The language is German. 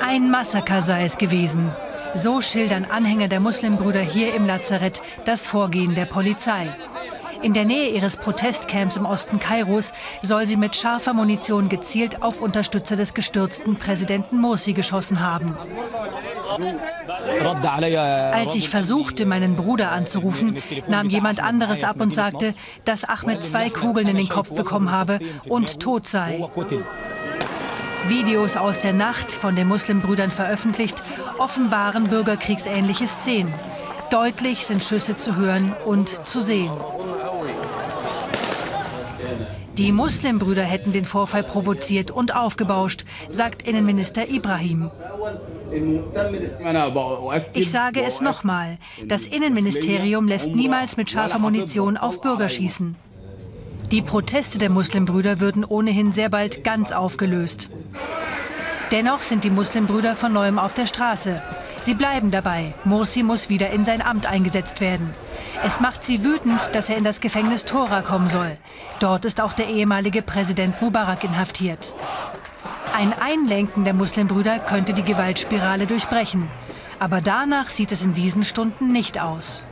Ein Massaker sei es gewesen. So schildern Anhänger der Muslimbrüder hier im Lazarett das Vorgehen der Polizei. In der Nähe ihres Protestcamps im Osten Kairos soll sie mit scharfer Munition gezielt auf Unterstützer des gestürzten Präsidenten Morsi geschossen haben. Als ich versuchte, meinen Bruder anzurufen, nahm jemand anderes ab und sagte, dass Ahmed zwei Kugeln in den Kopf bekommen habe und tot sei. Videos aus der Nacht von den Muslimbrüdern veröffentlicht, offenbaren bürgerkriegsähnliche Szenen. Deutlich sind Schüsse zu hören und zu sehen. Die Muslimbrüder hätten den Vorfall provoziert und aufgebauscht, sagt Innenminister Ibrahim. Ich sage es nochmal, das Innenministerium lässt niemals mit scharfer Munition auf Bürger schießen. Die Proteste der Muslimbrüder würden ohnehin sehr bald ganz aufgelöst. Dennoch sind die Muslimbrüder von neuem auf der Straße. Sie bleiben dabei. Morsi muss wieder in sein Amt eingesetzt werden. Es macht sie wütend, dass er in das Gefängnis Tora kommen soll. Dort ist auch der ehemalige Präsident Mubarak inhaftiert. Ein Einlenken der Muslimbrüder könnte die Gewaltspirale durchbrechen. Aber danach sieht es in diesen Stunden nicht aus.